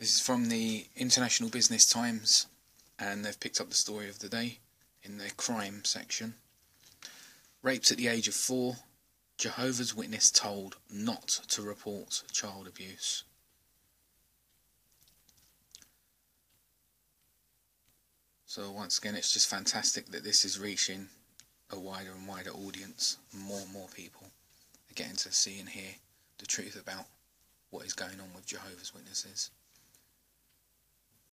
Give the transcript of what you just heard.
This is from the International Business Times, and they've picked up the story of the day in their crime section. Rapes at the age of four, Jehovah's Witness told not to report child abuse. So, once again, it's just fantastic that this is reaching a wider and wider audience. More and more people are getting to see and hear the truth about what is going on with Jehovah's Witnesses.